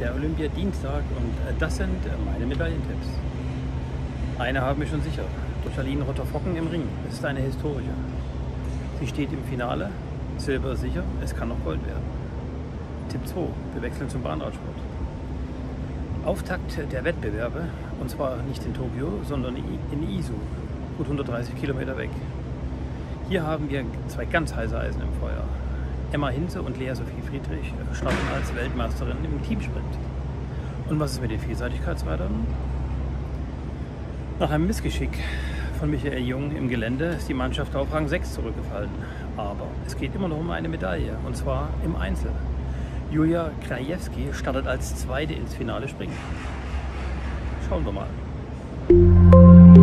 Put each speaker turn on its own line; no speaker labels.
der Olympiadienstag und äh, das sind meine Medaillentipps. Eine haben wir schon sicher. Durch Aline Rotter-Focken im Ring. Es ist eine Historie. Sie steht im Finale. Silber sicher. Es kann noch Gold werden. Tipp 2. Wir wechseln zum Bahnradsport. Auftakt der Wettbewerbe, und zwar nicht in Tokio, sondern in Izu, gut 130 Kilometer weg. Hier haben wir zwei ganz heiße Eisen im Feuer. Emma Hinze und Lea Sophie Friedrich starten als Weltmeisterin im Teamsprint. Und was ist mit den Vielseitigkeitsreitern? Nach einem Missgeschick von Michael Jung im Gelände ist die Mannschaft auf Rang 6 zurückgefallen. Aber es geht immer noch um eine Medaille, und zwar im Einzel. Julia Krajewski startet als Zweite ins Finale springen. Schauen wir mal.